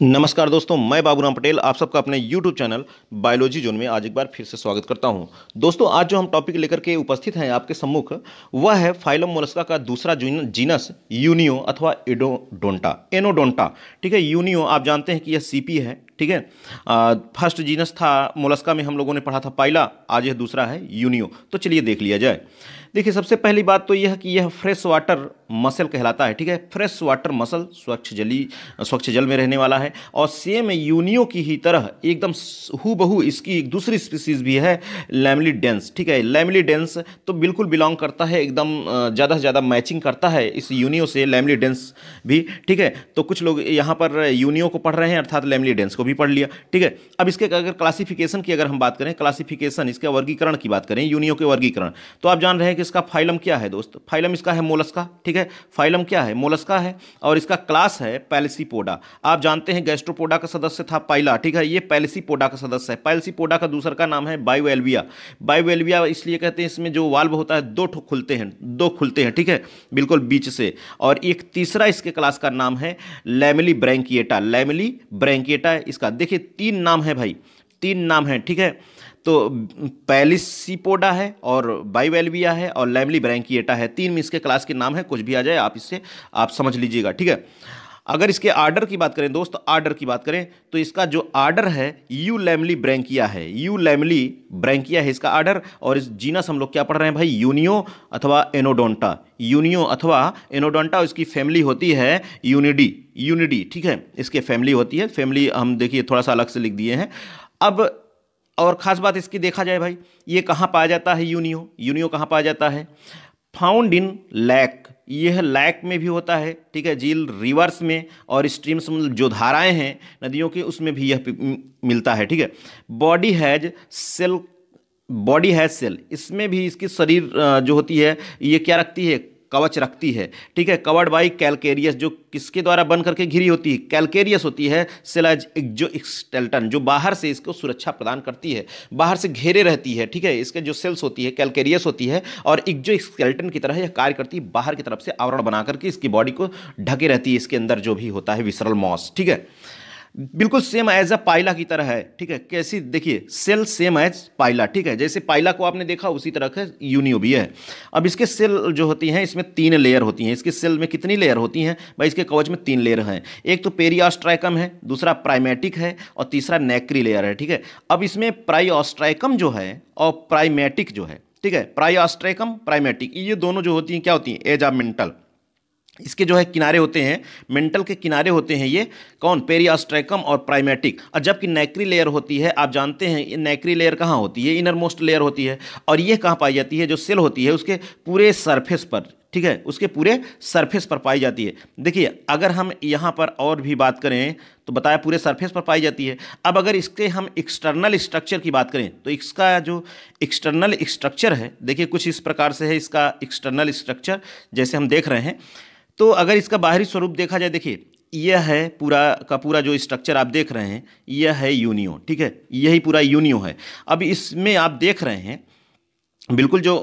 नमस्कार दोस्तों, मैं बाबूराम पटेल, आप सबका अपने YouTube चैनल बायोलॉजी जोन में आज एक बार फिर से स्वागत करता हूँ। दोस्तों, आज जो हम टॉपिक लेकर के उपस्थित हैं आपके सम्मुख, वह है फाइलम मोलस्का का दूसरा जीनस, यूनियो अथवा एडोडोंटा। एनोडोंटा, ठीक है? यूनियो, आप जानते हैं कि यह सीपी है, ठीक है? फ़र्स्ट जीनस था मोलस्का में, हम लोगों ने पढ़ा था पाइला, आज यह दूसरा है यूनियो। तो चलिए देख लिया जाए। देखिए, सबसे पहली बात तो यह कि यह फ्रेश वाटर मसल कहलाता है, ठीक है? फ्रेश वाटर मसल स्वच्छ जली, स्वच्छ जल में रहने वाला है और सेम यूनियो की ही तरह एकदम हु इसकी एक दूसरी स्पीसीज भी है, लैमली डेंस, ठीक है? लैमली डेंस तो बिल्कुल बिलोंग करता है, एकदम ज़्यादा से ज़्यादा मैचिंग करता है इस यूनियो से लैमली डेंस भी, ठीक है? तो कुछ लोग यहाँ पर यूनियो को पढ़ रहे हैं, अर्थात लैमली डेंस को भी पढ़ लिया, ठीक है? अब इसके अगर क्लासिफिकेशन की अगर हम बात करें, क्लासिफिकेशन, इसके वर्गीकरण की बात करें, यूनियो के वर्गीकरण तो आप जान रहे हैं कि इसका फाइलम क्या है दोस्त? फाइलम इसका है मोलस्का, ठीक है? फाइलम क्या है? मोलस्का है और इसका क्लास है पैलिसीपोडा आप जानते हैं गैस्ट्रोपोडा का सदस्य था पाइला ठीक है? ये पैलिसीपोडा का सदस्य है। पैलिसीपोडा का दूसरा का नाम है बायोएल्विया बायोएल्विया इसलिए कहते हैं इसमें जो वाल्व होता है, दो ठो खुलते हैं, दो खुलते हैं, ठीक है? बिल्कुल बीच से। और एक तीसरा इसके क्लास का नाम है लैमिली ब्रैंकिएटा लैमिली ब्रैंकिएटा इसका। देखिए, तीन नाम है भाई, तीन नाम है, ठीक है? तो पैलिसिपोडा है और बाइवेल्विया है और लैमली ब्रैंकिएटा है। तीन में इसके क्लास के नाम है, कुछ भी आ जाए आप इससे, आप समझ लीजिएगा, ठीक है? अगर इसके आर्डर की बात करें दोस्त, आर्डर की बात करें तो इसका जो आर्डर है, यू लैमली ब्रैंकिया है। यू लैमली ब्रैंकिया है इसका आर्डर और इस जीनस हम लोग क्या पढ़ रहे हैं भाई? यूनियो अथवा एनोडोंटा। यूनियो अथवा एनोडोंटा, इसकी फैमिली होती है यूनिडी। यूनिडी, ठीक है? इसके फैमिली होती है। फैमिली हम देखिए थोड़ा सा अलग से लिख दिए हैं। अब और ख़ास बात इसकी देखा जाए भाई, ये कहाँ पाया जाता है यूनियो? यूनियो कहाँ पाया जाता है? फाउंड इन लैक यह लैक में भी होता है, ठीक है? झील रिवर्स में और स्ट्रीम्स मतलब जो धाराएँ हैं, नदियों की, उसमें भी यह मिलता है, ठीक है? Body has cell body has cell इसमें भी इसकी शरीर जो होती है, ये क्या रखती है? कवच रखती है। ठीक है, कवर्ड बाई कैलकेरियस, जो किसके द्वारा बन करके घिरी होती है? कैलकेरियस होती है सेलाज जो एक्सटेल्टन जो बाहर से इसको सुरक्षा प्रदान करती है। बाहर से घेरे रहती है, ठीक है, इसके जो सेल्स होती है, कैलकेरियस होती है, और एक जो स्केल्टन की तरह यह कार्य करती है, बाहर की तरफ़ से आवरण बना करके इसकी बॉडी को ढके रहती है, इसके अंदर जो भी होता है विसरल मॉस ठीक है। बिल्कुल सेम एज अ पाइला की तरह है, ठीक है? कैसी, देखिए सेल सेम एज पाइला ठीक है? जैसे पाइला को आपने देखा, उसी तरह का यूनियो भी है। अब इसके सेल जो होती हैं, इसमें तीन लेयर होती हैं। इसके सेल में कितनी लेयर होती हैं? भाई, इसके कवच में तीन लेयर हैं। एक तो पेरियास्ट्राइकम है, दूसरा प्राइमेटिक है और तीसरा नेक्री लेयर है, ठीक है? अब इसमें प्राइऑस्ट्राइकम जो है और प्राइमेटिक जो है, ठीक है? प्राइऑस्ट्राइकम प्राइमेटिक ये दोनों जो होती हैं, क्या होती हैं? एज आ मेंटल इसके जो है किनारे होते हैं मेंटल के किनारे होते हैं ये, कौन? पेरियास्ट्रैकम और प्राइमेटिक और जबकि नेक्री लेयर होती है, आप जानते हैं, ये नेक्री लेयर कहाँ होती है? इनर मोस्ट लेयर होती है। और ये कहाँ पाई जाती है? जो सेल होती है, उसके पूरे सरफेस पर, ठीक है? उसके पूरे सरफेस पर पाई जाती है। देखिए, अगर हम यहाँ पर और भी बात करें तो बताया पूरे सरफेस पर पाई जाती है। अब अगर इसके हम एक्सटर्नल स्ट्रक्चर की बात करें तो इसका जो एक्सटर्नल स्ट्रक्चर है, देखिए कुछ इस प्रकार से है इसका एक्सटर्नल स्ट्रक्चर जैसे हम देख रहे हैं। तो अगर इसका बाहरी स्वरूप देखा जाए, देखिए, यह है पूरा का पूरा जो स्ट्रक्चर आप देख रहे हैं, यह है यूनियो ठीक है? यही पूरा यूनियो है। अब इसमें आप देख रहे हैं, बिल्कुल जो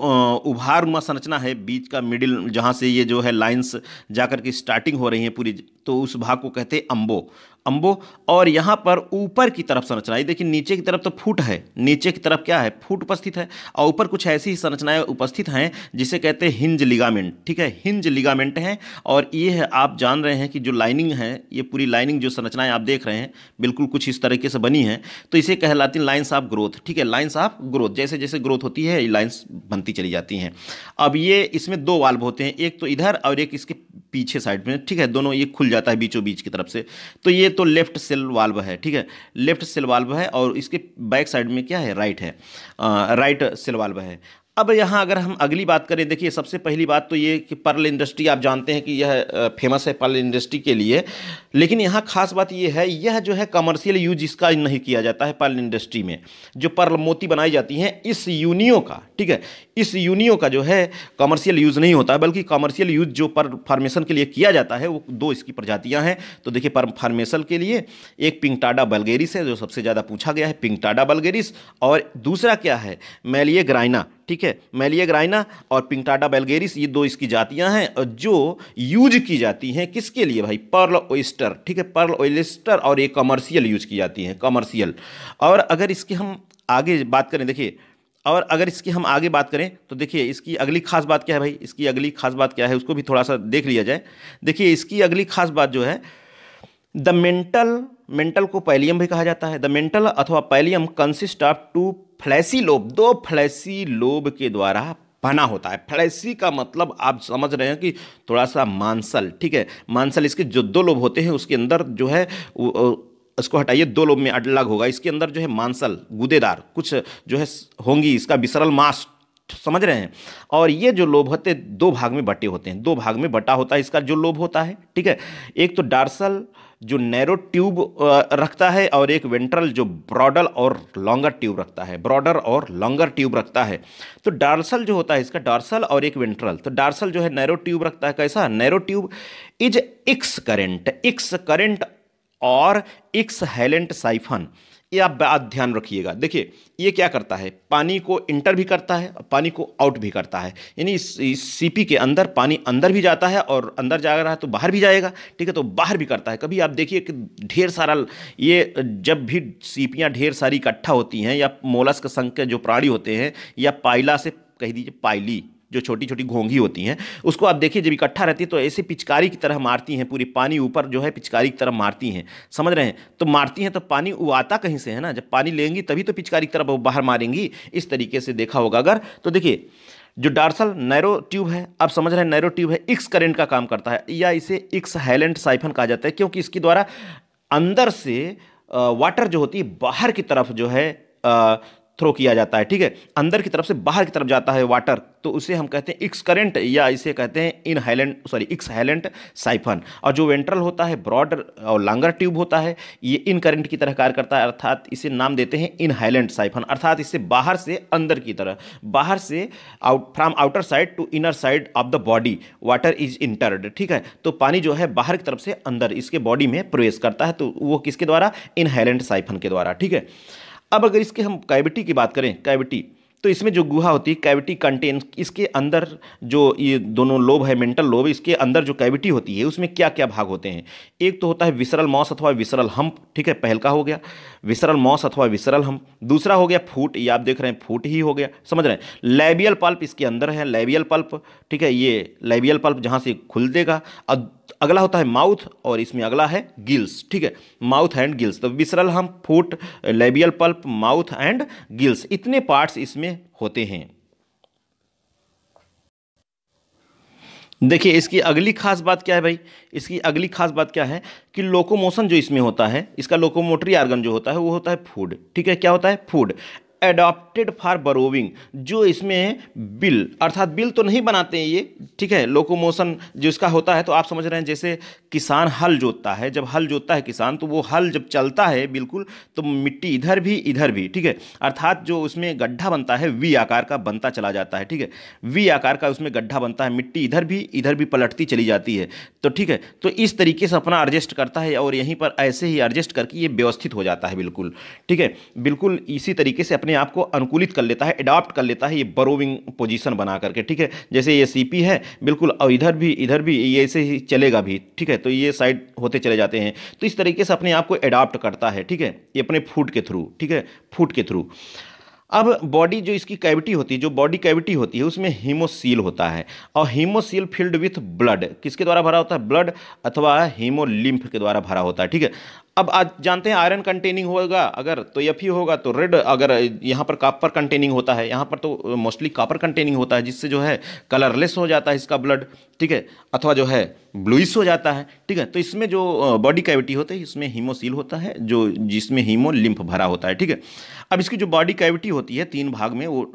उभार उमा संरचना है, बीच का मिडिल जहाँ से ये जो है लाइंस जाकर के स्टार्टिंग हो रही है पूरी तो उस भाग को कहते हैं अम्बो अम्बो और यहाँ पर ऊपर की तरफ़ संरचना। देखिए, नीचे की तरफ़ तो फूट है। नीचे की तरफ़ क्या है? फूट उपस्थित है। और ऊपर कुछ ऐसी ही संरचनाएँ उपस्थित हैं, जिसे कहते हैं हिंज लिगामेंट। ठीक है? हिंज लिगामेंट है, और ये है, आप जान रहे हैं कि जो लाइनिंग है, ये पूरी लाइनिंग जो संरचनाएँ आप देख रहे हैं, बिल्कुल कुछ इस तरीके से बनी है। तो इसे कहलाती हैं लाइन्स ऑफ़ ग्रोथ। ठीक है? Lines of growth. जैसे जैसे ग्रोथ होती है, ये लाइन्स बनती चली जाती हैं। अब ये, इसमें दो वाल्व होते हैं। एक तो इधर, और एक इसके पीछे साइड में ठीक है दोनों ये खुल जाता है बीचों बीच की तरफ़ से। तो ये तो लेफ़्ट सेल वाल्व है ठीक है? लेफ़्ट सेल वाल्व है और इसके बैक साइड में क्या है? राइट है। आ, राइट सेल वाल्व है। अब यहाँ अगर हम अगली बात करें, देखिए, सबसे पहली बात तो ये कि पर्ल इंडस्ट्री, आप जानते हैं कि यह फ़ेमस है पर्ल इंडस्ट्री के लिए। लेकिन यहाँ खास बात ये है, यह जो है कमर्शियल यूज़ इसका नहीं किया जाता है पर्ल इंडस्ट्री में, जो पर्ल मोती बनाई जाती हैं, इस यूनियो का, ठीक है? इस यूनियो का जो है कमर्शियल यूज़ नहीं होता, बल्कि कमर्शियल यूज़ जो पर फार्मेशन के लिए किया जाता है, वो दो इसकी प्रजातियाँ हैं। तो देखिए, पर फार्मेशन के लिए एक पिंकटाडा बलगेरिस है, जो सबसे ज़्यादा पूछा गया है पिंकटाडा बलगेरिस और दूसरा क्या है? मैलिए ग्राइना ठीक है? मैलिया ग्राइना और पिंकटाडा बेलगेरिस, ये दो इसकी जातियाँ हैं, और जो यूज़ की जाती हैं किसके लिए भाई? पर्ल ओइस्टर ठीक है? पर्ल ओइस्टर और ये कमर्शियल यूज़ की जाती हैं, कमर्शियल। और अगर इसकी हम आगे बात करें, देखिए, और अगर इसकी हम आगे बात करें तो देखिए, इसकी अगली खास बात क्या है भाई? इसकी अगली खास बात क्या है, उसको भी थोड़ा सा देख लिया जाए। देखिए, इसकी अगली खास बात जो है, द मेंटल मेंटल को पैलियम भी कहा जाता है। द मेंटल अथवा pallium consist of two fleshy lobe, दो फ्लैसी लोब के द्वारा बना होता है। फ्लैसी का मतलब आप समझ रहे हैं कि थोड़ा सा मांसल, ठीक है? मांसल इसके जो दो लोब होते हैं, उसके अंदर जो है इसको हटाइए, दो लोब में अलग होगा। इसके अंदर जो है मांसल, गुदेदार, कुछ जो है होंगी, इसका विसरल मास, समझ रहे हैं? और ये जो लोभ होते दो भाग में बटे होते हैं। दो भाग में बटा होता है, इसका जो लोभ होता है, ठीक है? एक तो डार्सल जो नैरो ट्यूब रखता है और एक वेंट्रल जो ब्रॉडल और लॉन्गर ट्यूब रखता है ब्रॉडर और लॉन्गर ट्यूब रखता है। तो डार्सल जो होता है इसका डार्सल और एक वेंट्रल तो डार्सल जो है नैरो ट्यूब रखता है कैसा? Narrow tube is excurrent excurrent और इक्स हेलेंट साइफन ये आप बात ध्यान रखिएगा। देखिए ये क्या करता है? पानी को इंटर भी करता है और पानी को आउट भी करता है। यानी इस, सीपी के अंदर पानी अंदर भी जाता है और अंदर जा रहा है तो बाहर भी जाएगा ठीक है? तो बाहर भी करता है। कभी आप देखिए कि ढेर सारा ये जब भी सीपियाँ ढेर सारी इकट्ठा होती हैं या मोलस्क संघ के जो प्राणी होते हैं या पाइला से कह दीजिए पाइली जो छोटी छोटी घोंघी होती हैं, उसको आप देखिए, जब इकट्ठा रहती है तो ऐसे पिचकारी की तरह मारती हैं, पूरी पानी ऊपर जो है पिचकारी की तरह मारती हैं। समझ रहे हैं? तो मारती हैं तो पानी आता कहीं से, है ना? जब पानी लेंगी, तभी तो पिचकारी की तरफ़ बाहर मारेंगी। इस तरीके से देखा होगा अगर तो देखिए, जो डार्सल नैरो ट्यूब है, आप समझ रहे हैं, नैरो ट्यूब है, इक्स करेंट का काम करता है, या इसे इक्स हैलेंट साइफन कहा जाता है, क्योंकि इसके द्वारा अंदर से वाटर जो होती है, बाहर की तरफ़ जो है थ्रो किया जाता है, ठीक है? अंदर की तरफ़ से बाहर की तरफ़ जाता है वाटर तो उसे हम कहते हैं इक्स करेंट या इसे कहते हैं inhalant sorry exhalant siphon और जो वेंट्रल होता है ब्रॉड और लॉन्गर ट्यूब होता है, ये इन करंट की तरह कार्य करता है, अर्थात इसे नाम देते हैं इन हाईलैंड साइफन अर्थात इससे बाहर से अंदर की तरह, बाहर से out from outer side to inner side of the body water is entered ठीक है? तो पानी जो है बाहर की तरफ़ से अंदर, इसके बॉडी में प्रवेश करता है तो वो किसके द्वारा? इन हाईलैंड साइफन के द्वारा, ठीक है? अब अगर इसके हम कैविटी की बात करें कैविटी तो इसमें जो गुहा होती है कैविटी कंटेन इसके अंदर जो ये दोनों लोब है मेंटल लोब, इसके अंदर जो कैविटी होती है, उसमें क्या क्या भाग होते हैं? एक तो होता है विसरल मॉस अथवा विसरल हम्प ठीक है पहल का हो गया विसरल मॉस अथवा विसरल हम्प दूसरा हो गया फूट, ये आप देख रहे हैं, फूट ही हो गया, समझ रहे हैं? लेबियल पल्प इसके अंदर है लेबियल पल्प ठीक है, ये लेबियल पल्प जहाँ से खुल देगा और अगला होता है माउथ और इसमें अगला है गिल्स ठीक है? माउथ एंड गिल्स तो visceral hump foot labial palp mouth and gills इतने पार्ट्स इसमें होते हैं। देखिए, इसकी अगली खास बात क्या है भाई? इसकी अगली खास बात क्या है कि लोकोमोशन जो इसमें होता है, इसका लोकोमोटरी आर्गन जो होता है, वो होता है फ़ूड ठीक है? क्या होता है? फ़ूड एडॉप्टेड फॉर बरोविंग जो इसमें बिल, अर्थात बिल तो नहीं बनाते हैं ये, ठीक है लोकोमोशन जो इसका होता है तो आप समझ रहे हैं, जैसे किसान हल जोतता है, जब हल जोतता है किसान तो वो हल जब चलता है बिल्कुल तो मिट्टी इधर भी इधर भी, ठीक है, अर्थात जो उसमें गड्ढा बनता है, वी आकार का बनता चला जाता है, ठीक है, वी आकार का उसमें गड्ढा बनता है, मिट्टी इधर भी इधर भी पलटती चली जाती है तो ठीक है तो इस तरीके से अपना एडजस्ट करता है, और यहीं पर ऐसे ही एडजस्ट करके ये व्यवस्थित हो जाता है बिल्कुल, ठीक है, बिल्कुल इसी तरीके से अपने आप को अनुकूलित कर लेता है अडॉप्ट कर लेता है ये बरोविंग पोजीशन बना करके, ठीक है? जैसे ये सीपी है, बिल्कुल, और इधर भी इधर भी ये ऐसे ही चलेगा भी, ठीक है? तो ये साइड होते चले जाते हैं। तो इस तरीके से अपने आप को अडॉप्ट करता है, ठीक है? ये अपने फ़ूड के थ्रू ठीक है? फ़ूड के थ्रू अब बॉडी जो इसकी कैविटी होती है, जो बॉडी कैविटी होती है, उसमें हीमोसील होता है, और हीमोसील फिल्ड विथ ब्लड किसके द्वारा भरा होता है? ब्लड अथवा हीमोलिम्फ के द्वारा भरा होता है, ठीक है? अब आज जानते हैं आयरन कंटेनिंग होगा, अगर तो एफ़ ही होगा तो रेड अगर यहाँ पर कापर कंटेनिंग होता है, यहाँ पर तो मोस्टली कापर कंटेनिंग होता है, जिससे जो है कलरलेस हो जाता है इसका ब्लड ठीक है? अथवा जो है ब्लूइस हो जाता है, ठीक है? तो इसमें जो बॉडी कैविटी होती है, इसमें हीमोसील होता है, जो जिसमें हीमो लिम्फ भरा होता है, ठीक है? अब इसकी जो बॉडी कैविटी होती है, तीन भाग में वो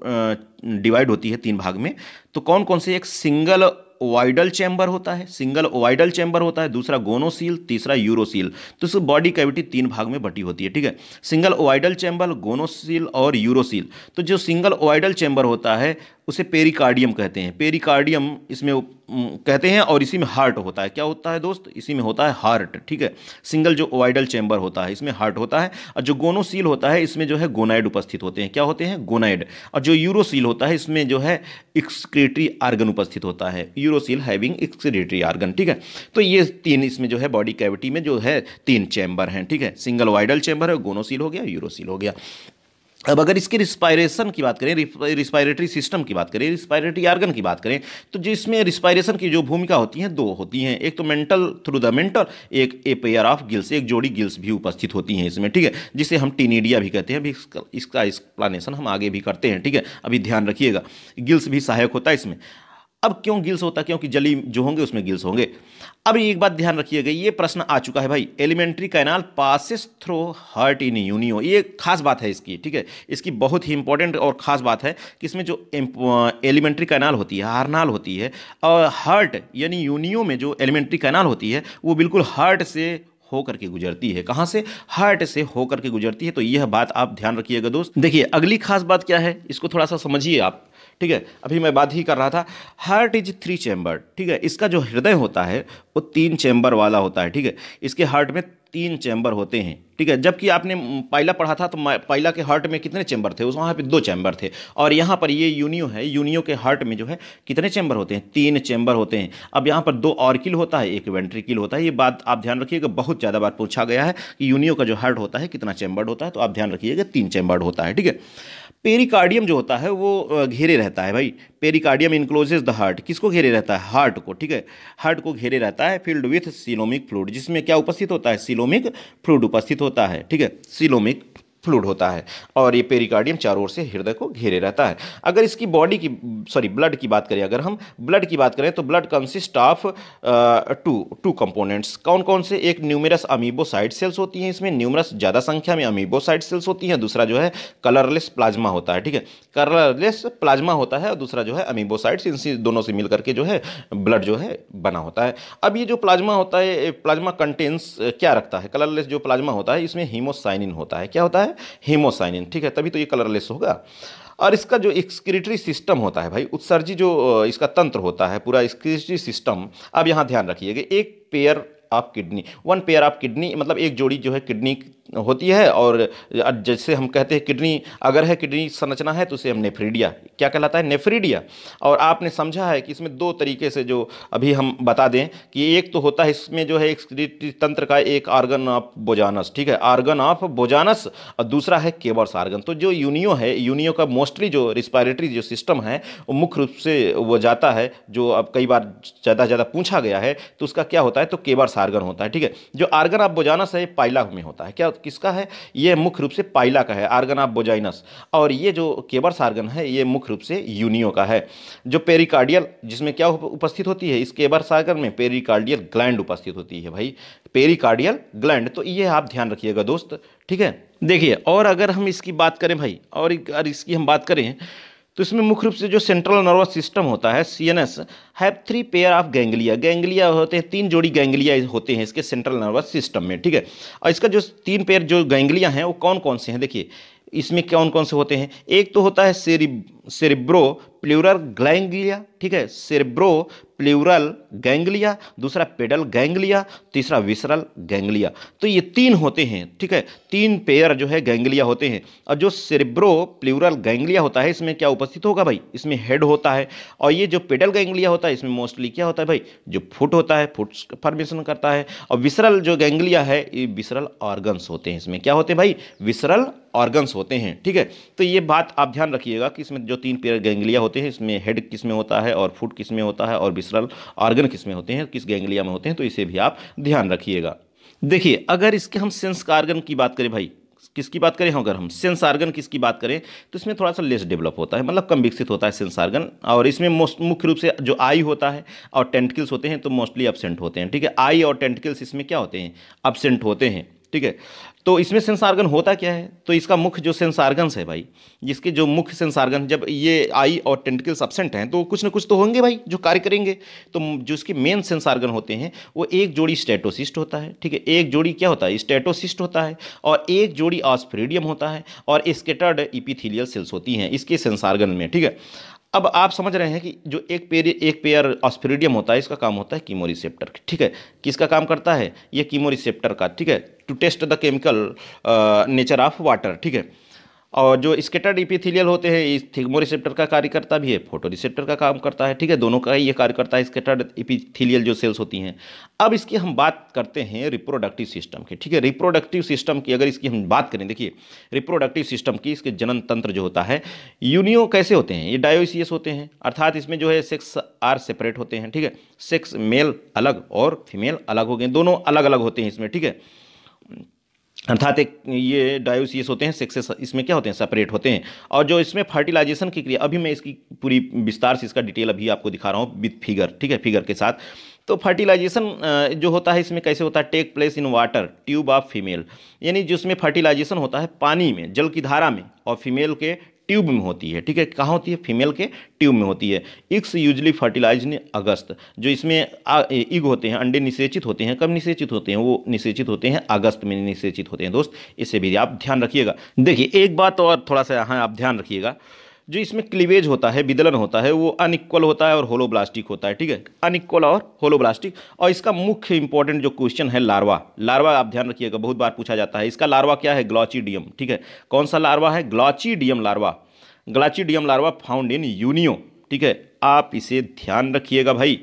डिवाइड होती है तीन भाग में तो कौन कौन से एक सिंगल ओवाइडल चैम्बर होता है सिंगल ओवाइडल चैम्बर होता है, दूसरा गोनोसील तीसरा यूरोसील तो इस बॉडी कैविटी तीन भाग में बटी होती है, ठीक है? सिंगल ओवाइडल चैम्बर गोनोसील और यूरोसील तो जो सिंगल ओवाइडल चैम्बर होता है, उसे पेरिकार्डियम कहते हैं। पेरिकार्डियम इसमें कहते हैं और इसी में हार्ट होता है। क्या होता है दोस्त? इसी में होता है हार्ट ठीक है? सिंगल जो ओवाइडल चैम्बर होता है, इसमें हार्ट होता है और जो गोनोसील होता है, इसमें जो है गोनाइड उपस्थित होते हैं। क्या होते हैं? गोनाइड और जो यूरोसील होता है, इसमें जो है एक्सक्रेटरी आर्गन उपस्थित होता है। यूरोसील हैविंग एक्सक्रेटरी आर्गन, ठीक है? तो ये तीन इसमें जो है बॉडी कैविटी में जो है तीन चैम्बर हैं, ठीक है? सिंगल ओवाइडल चैम्बर है, गोनोसील हो गया, यूरोसील हो गया। अब अगर इसके रिस्पायरेशन की बात करें रिस्पायरेटरी सिस्टम की बात करें, रिस्पायरेटरी आर्गन की बात करें तो जिसमें रिस्पायरेशन की जो भूमिका होती है, दो होती हैं। एक तो मेंटल थ्रू द मेंटल, एक ए पेयर ऑफ़ गिल्स, एक जोड़ी गिल्स भी उपस्थित होती हैं इसमें, ठीक है? जिसे हम टीनीडिया भी कहते हैं। अभी इसका एक्सप्लानेशन हम आगे भी करते हैं, ठीक है? अभी ध्यान रखिएगा। गिल्स भी सहायक होता है इसमें। अब क्यों गिल्स होता क्योंकि जली जो होंगे उसमें गिल्स होंगे। अब एक बात ध्यान रखिएगा, ये प्रश्न आ चुका है भाई। Alimentary canal passes through heart in Unio. ये खास बात है इसकी, ठीक है? इसकी बहुत ही इंपॉर्टेंट और ख़ास बात है कि इसमें जो एलिमेंट्री कैनाल होती है, हारनाल होती है और हर्ट यानी यूनियो में जो एलिमेंट्री कैनाल होती है, वो बिल्कुल हर्ट से होकर के गुजरती है। कहाँ से? हार्ट से होकर के गुजरती है। तो यह बात आप ध्यान रखिएगा दोस्त। देखिए, अगली खास बात क्या है? इसको थोड़ा सा समझिए आप। ठीक है? अभी मैं बात ही कर रहा था। हार्ट इज़ थ्री चैम्बर ठीक है? इसका जो हृदय होता है, वो तीन चैम्बर वाला होता है, ठीक है? इसके हार्ट में तीन चैम्बर होते हैं, ठीक है? जबकि आपने पायला पढ़ा था तो पायला के हार्ट में कितने चैम्बर थे? उस, वहाँ पे दो चैम्बर थे। और यहाँ पर ये यूनियो है, यूनियो के हार्ट में जो है, कितने चैम्बर होते हैं? तीन चैम्बर होते हैं। अब यहाँ पर दो ऑर्किल होता है, एक वेंट्रिकिल होता है। ये बात आप ध्यान रखिएगा, बहुत ज़्यादा बात पूछा गया है कि यूनियो का जो हार्ट होता है, कितना चैम्बर्ड होता है तो आप ध्यान रखिएगा, तीन चैम्बर्ड होता है, ठीक है? पेरिकार्डियम जो होता है, वो घेरे रहता है भाई। Pericardium encloses the heart. किसको घेरे रहता है? हार्ट को, ठीक है? हार्ट को घेरे रहता है फ़ील्ड विथ सिलोमिक फ्लूड जिसमें क्या उपस्थित होता है? सिलोमिक फ्लूड उपस्थित होता है ठीक है? सिलोमिक फ्लूड होता है और ये पेरिकार्डियम चारों ओर से हृदय को घेरे रहता है। अगर इसकी बॉडी की सॉरी ब्लड की बात करें, अगर हम ब्लड की बात करें तो blood consist of two two components कौन कौन से? एक न्यूमरस अमीबोसाइड सेल्स होती हैं इसमें। न्यूमरस ज़्यादा संख्या में अमीबोसाइड सेल्स होती हैं। दूसरा जो है कलरलेस प्लाज्मा होता है, ठीक है? कलरलेस प्लाज्मा होता है और दूसरा जो है अमीबोसाइड्स इन दोनों से मिल करके जो है ब्लड जो है, बना होता है। अब ये जो प्लाज्मा होता है प्लाज्मा कंटेंस क्या रखता है? कलरलेस जो प्लाज्मा होता है, इसमें हीमोसाइनिन होता है। क्या होता है? हीमोसाइनिन, ठीक है? तभी तो ये कलरलेस होगा। और इसका जो एक्सक्रिटरी सिस्टम होता है भाई, उत्सर्जी जो इसका तंत्र होता है, पूरा एक्सक्रिटरी सिस्टम अब यहाँ ध्यान रखिएगा। एक pair of kidney one pair of kidney मतलब एक जोड़ी जो है किडनी होती है और जैसे हम कहते हैं किडनी, अगर है किडनी संरचना है तो उसे हम नेफ्रीडिया क्या कहलाता है? नेफ्रीडिया और आपने समझा है कि इसमें दो तरीके से जो अभी हम बता दें कि एक तो होता है इसमें जो है एक तंत्र का एक आर्गन ऑफ़ बोजानस, ठीक है? आर्गन ऑफ़ बोजानस और दूसरा है केवर्स आर्गन। तो जो यूनियो है, यूनियो का मोस्टली जो रिस्पायरेटरी जो सिस्टम है, वो मुख्य रूप से वो जाता है, जो अब कई बार ज़्यादा ज़्यादा पूछा गया है तो उसका क्या होता है? तो केवर्स आर्गन होता है, ठीक है? जो आर्गन ऑफ़ बोजानस है पाइला में होता है। क्या किसका है? ये मुख्य रूप से पाइला का है, आर्गन ऑफ़ बोजाइनस। और ये जो केबर्स आर्गन है, ये मुख्य रूप से यूनियो का है। जो पेरिकार्डियल, जिसमें क्या उपस्थित होती है? इस केबर्स आर्गन में पेरिकार्डियल ग्लैंड उपस्थित होती है भाई। पेरिकार्डियल ग्लैंड तो ये आप ध्यान रखिएगा दोस्त, ठीक है? देखिए, और अगर हम इसकी बात करें भाई, और अगर इसकी हम बात करें तो इसमें मुख्य रूप से जो सेंट्रल नर्वस सिस्टम होता है C N S have three pair of ganglia ganglia होते हैं, तीन जोड़ी गैंगलिया होते हैं इसके सेंट्रल नर्वस सिस्टम में, ठीक है? और इसका जो तीन पेयर जो गैंगलिया हैं, वो कौन कौन से हैं? देखिए, इसमें कौन कौन से होते हैं? एक तो होता है सेरि सेरिब्रो प्ल्यूरल ग्लैंगलिया ठीक है? सेरिब्रो प्ल्यूरल गैंगलिया दूसरा पेडल गैंगलिया तीसरा विसरल गैंगलिया तो ये तीन होते हैं, ठीक है? तीन पेयर जो है गैंगलिया होते हैं। और जो सेरिब्रो प्ल्यूरल गैंगलिया होता है, इसमें क्या उपस्थित होगा भाई? इसमें हेड होता है। और ये जो पेडल गैंगलिया होता है, इसमें मोस्टली क्या होता है भाई? जो फुट होता है फुट फॉर्मेशन करता है। और विसरल जो गैंगलिया है, ये विसरल ऑर्गन्स होते हैं। इसमें क्या होते हैं भाई? विसरल ऑर्गन्स होते हैं, ठीक है? तो ये बात आप ध्यान रखिएगा कि इसमें जो तीन पेयर गैंगलिया होते हैं, इसमें हेड किसमें होता है और फुट किसमें होता है और विसरल ऑर्गन किसमें होते हैं, किस गैंगलिया में होते हैं तो इसे भी आप ध्यान रखिएगा। देखिए, अगर इसके हम सेंस का आर्गन की बात करें भाई, किसकी बात करें अगर हम सेंस आर्गन किसकी बात करें तो इसमें थोड़ा सा लेस डेवलप होता है मतलब कम विकसित होता है सेंस आर्गन और इसमें मोस्ट मुख्य रूप से जो आई होता है और टेंटिकल्स होते हैं तो मोस्टली अपसेंट होते हैं, ठीक है? आई और टेंटिकल्स इसमें क्या होते हैं? अपसेंट होते हैं, ठीक है? तो इसमें सेंस आर्गन होता क्या है? तो इसका मुख्य जो सेंस आर्गन्स है भाई, जिसके जो मुख्य सेंस आर्गन जब ये आई और टेंटिकल्स एब्सेंट हैं तो कुछ ना कुछ तो होंगे भाई जो कार्य करेंगे। तो जो इसके मेन सेंस आर्गन होते हैं, वो एक जोड़ी स्टेटोसिस्ट होता है, ठीक है? एक जोड़ी क्या होता है? स्टेटोसिस्ट होता है और एक जोड़ी ऑस्फ्रेडियम होता है और स्केटर्ड इपीथीलियल सेल्स होती हैं इसके सेंस आर्गन में, ठीक है? अब आप समझ रहे हैं कि जो एक पेयर एक पेयर ऑस्प्रिडियम होता है, इसका काम होता है कीमो रिसेप्टर ठीक है? किसका काम करता है? ये कीमोरिसेप्टर का, ठीक है? To test the chemical nature of water ठीक है? और जो स्केटर्ड इपिथेलियल होते हैं, इस थिग्मो रिसेप्टर का कार्य करता भी है, फ़ोटो रिसेप्टर का काम करता है, ठीक है, दोनों का ही ये कार्य करता है स्केटर्ड इपिथेलियल जो सेल्स होती हैं। अब इसकी हम बात करते हैं रिप्रोडक्टिव सिस्टम की, ठीक है, रिप्रोडक्टिव सिस्टम की अगर इसकी हम बात करें, देखिए, रिप्रोडक्टिव सिस्टम की इसके जनन तंत्र जो होता है, यूनियो कैसे होते हैं, ये डायोसियस होते हैं, अर्थात इसमें जो है सेक्स आर सेपरेट होते हैं, ठीक है, सेक्स मेल अलग और फीमेल अलग हो गए, दोनों अलग अलग होते हैं इसमें, ठीक है। अर्थात एक ये डायोसियस होते हैं सेक्सेस इसमें क्या होते हैं? सेपरेट होते हैं। और जो इसमें फर्टिलाइजेशन की क्रिया, अभी मैं इसकी पूरी विस्तार से इसका डिटेल अभी आपको दिखा रहा हूँ विथ फिगर ठीक है? फिगर के साथ। तो फर्टिलाइजेशन जो होता है, इसमें कैसे होता है? Take place in water tube of female यानी जिसमें फर्टिलाइजेशन होता है, पानी में, जल की धारा में, और फीमेल के ट्यूब में होती है, ठीक है? कहाँ होती है? फीमेल के ट्यूब में होती है। इक्स यूजली फर्टिलाइज इन अगस्त, जो इसमें इग होते हैं, अंडे निषेचित होते हैं। कब निषेचित होते हैं? वो निषेचित होते हैं अगस्त में निषेचित होते हैं। दोस्त, इसे भी आप ध्यान रखिएगा। देखिए, एक बात और थोड़ा सा यहाँ आप ध्यान रखिएगा। जो इसमें क्लीवेज होता है, विदलन होता है, वो अनइक्वल होता है और होलोब्लास्टिक होता है, ठीक है? अनइक्वल और होलोब्लास्टिक और इसका मुख्य इंपॉर्टेंट जो क्वेश्चन है लार्वा लार्वा आप ध्यान रखिएगा, बहुत बार पूछा जाता है, इसका लार्वा क्या है? ग्लॉचीडियम ठीक है? कौन सा लार्वा है? Glochidium larva glochidium larva found in Unio ठीक है? आप इसे ध्यान रखिएगा भाई।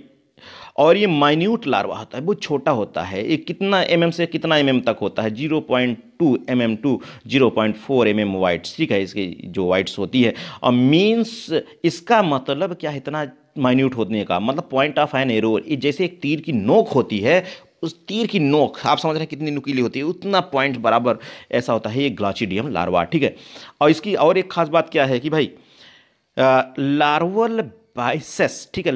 और ये माइन्यूट लार्वा होता है, बहुत छोटा होता है। ये कितना एम mm से कितना एम mm तक होता है? Zero point two M M to zero point four M M width ठीक है इसकी, जो वाइट्स होती है। और मीन्स इसका मतलब क्या है? इतना माइन्यूट होने का मतलब पॉइंट ऑफ़ एन एरोर ये जैसे एक तीर की नोक होती है, उस तीर की नोक, आप समझ रहे हैं कितनी नुकीली होती है, उतना पॉइंट बराबर ऐसा होता है ये ग्लाचिडियम लार्वा ठीक है? और इसकी और एक खास बात क्या है कि भाई लार्वल बाइसेस ठीक है,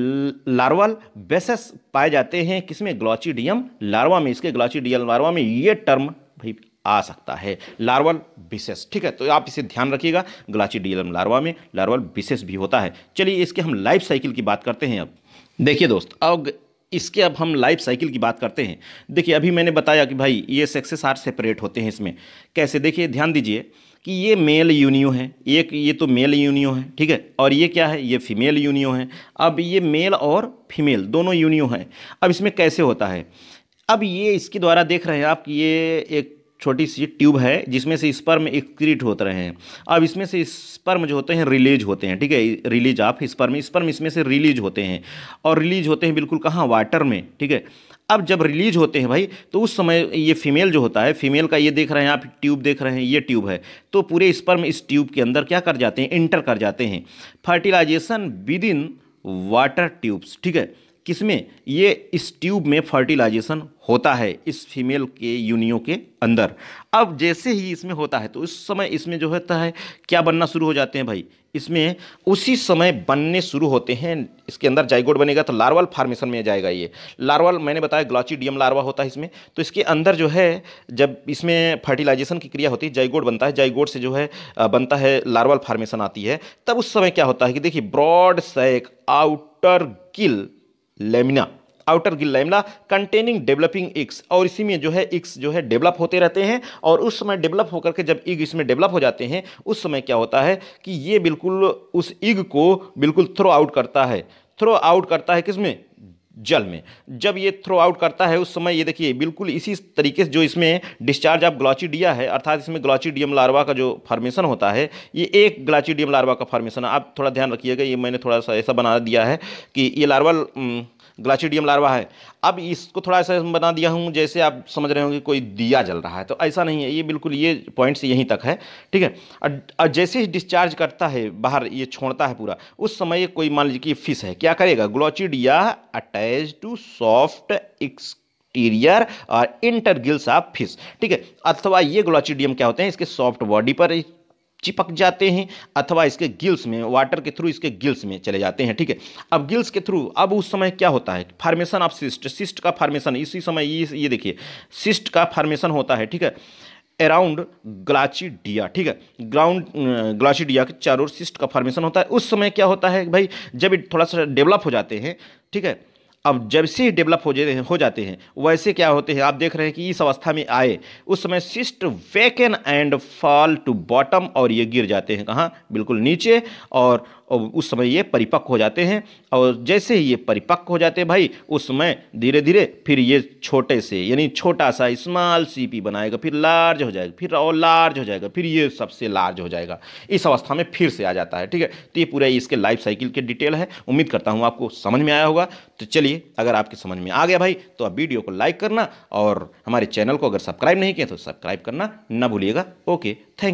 लार्वल, बेसेस पाए जाते हैं किसमें? ग्लॉचिडियम लार्वा में। इसके ग्लॉचिडियम लार्वा में ये टर्म भाई आ सकता है। लार्वल बिसेस, ठीक है तो आप इसे ध्यान रखिएगा। ग्लाचिडियम लार्वा में, लार्वल बिसेस भी होता है। चलिए, इसके हम लाइफ साइकिल की बात करते हैं अब। देखिए दोस्त, अब इसके अब हम लाइफ साइकिल की बात करते हैं। देखिए, अभी मैंने बताया कि भाई, ये सेक्सेस आर सेपरेट होते हैं इसमें। कैसे? देखिए, ध्यान दीजिए। कि ये मेल यूनियो है एक ये तो मेल यूनियो है, ठीक है? और ये क्या है? ये फीमेल यूनियो है। अब ये मेल और फीमेल दोनों यूनियो हैं। अब इसमें कैसे होता है? अब ये इसके द्वारा देख रहे हैं आप कि ये एक छोटी सी ट्यूब है, जिसमें से स्पर्म एक्सक्रीट होते रहे हैं। अब इसमें से स्पर्म जो होते हैं रिलीज़ होते हैं, ठीक है? रिलीज़ आप स्पर्म स्पर्म इसमें से रिलीज़ होते हैं। और रिलीज़ होते हैं बिल्कुल कहाँ? वाटर में, ठीक है? अब जब रिलीज़ होते हैं भाई तो उस समय ये फीमेल जो होता है, फीमेल का ये देख रहे हैं आप, ट्यूब देख रहे हैं, ये ट्यूब है। तो पूरे स्पर्म इस ट्यूब के अंदर क्या कर जाते हैं, इंटर कर जाते हैं। Fertilisation within water tubes, ठीक है? किसमें? ये इस ट्यूब में फर्टिलाइजेशन होता है इस फीमेल के यूनियो के अंदर। अब जैसे ही इसमें होता है तो उस समय इसमें जो होता है, क्या बनना शुरू हो जाते हैं भाई? इसमें उसी समय बनने शुरू होते हैं। इसके अंदर जाइगोड बनेगा तो लार्वल फार्मेशन में जाएगा ये। लार्वल, मैंने बताया, ग्लॉचिडियम लार्वा होता है इसमें। तो इसके अंदर जो है, जब इसमें फर्टिलाइजेशन की क्रिया होती है जाइगोड बनता है जाइगोड से जो है बनता है लार्वल फार्मेशन आती है। तब उस समय क्या होता है कि देखिए, brood sac outer gill lamina, outer gill lamina, containing, developing eggs और इसी में जो है इक्स जो है डेवलप होते रहते हैं, और उस समय डेवलप होकर के जब इग इसमें डेवलप हो जाते हैं, उस समय क्या होता है कि ये बिल्कुल उस इग को बिल्कुल थ्रो आउट करता है। थ्रो आउट करता है किसमें? जल में। जब ये थ्रो आउट करता है, उस समय ये देखिए, बिल्कुल इसी तरीके से जो इसमें डिस्चार्ज ऑफ़ ग्लाचीडिया है, अर्थात इसमें ग्लाचीडियम लार्वा का जो फॉर्मेशन होता है, ये एक ग्लाचिडियम लार्वा का फॉर्मेशन आप थोड़ा ध्यान रखिएगा, ये मैंने थोड़ा सा ऐसा बना दिया है कि ये लार्वल ग्लाचिडियम लार्वा है। अब इसको थोड़ा सा बना दिया हूँ, जैसे आप समझ रहे होंगे कोई दिया जल रहा है तो ऐसा नहीं है, ये बिल्कुल ये पॉइंट्स यहीं तक है, ठीक है? और जैसे ही डिस्चार्ज करता है, बाहर ये छोड़ता है पूरा, उस समय कोई मान लीजिए कि फ़िश है, क्या करेगा? Glochidia attach to soft ex exterior और इंटरगिल्स ऑफ़ फ़िश, ठीक है? अथवा ये ग्लोचिडियम क्या होते हैं, इसके सॉफ्ट बॉडी पर चिपक जाते हैं अथवा इसके गिल्स में वाटर के थ्रू इसके गिल्स में चले जाते हैं, ठीक है? अब गिल्स के थ्रू अब उस समय क्या होता है? फार्मेशन ऑफ़ सिस्ट सिस्ट का फार्मेशन इसी समय ये ये देखिए सिस्ट का फार्मेशन होता है, ठीक है? अराउंड ग्लाचिडिया ठीक है? ग्राउंड ग्लाचिडिया के चारों सिस्ट का फार्मेशन होता है। उस समय क्या होता है भाई? जब थोड़ा सा डेवलप हो जाते हैं, ठीक है? अब जब से डेवलप हो जाते हैं, हो जाते हैं, वैसे क्या होते हैं? आप देख रहे हैं कि इस अवस्था में आए, उस समय cyst weaken and fall to bottom और ये गिर जाते हैं। कहाँ? बिल्कुल नीचे और उस समय ये परिपक्व हो जाते हैं। और जैसे ही ये परिपक्व हो जाते हैं भाई, उस समय धीरे धीरे फिर ये छोटे से, यानी छोटा सा स्मॉल सीपी बनाएगा, फिर लार्ज हो जाएगा, फिर और लार्ज हो जाएगा, फिर ये सबसे लार्ज हो जाएगा। इस अवस्था में फिर से आ जाता है, ठीक है? तो ये पूरा इसके लाइफ साइकिल के डिटेल है। उम्मीद करता हूँ आपको समझ में आया होगा। तो चलिए, अगर आपके समझ में आ गया भाई तो आप वीडियो को लाइक करना और हमारे चैनल को अगर सब्सक्राइब नहीं किया तो सब्सक्राइब करना ना भूलिएगा। Okay thank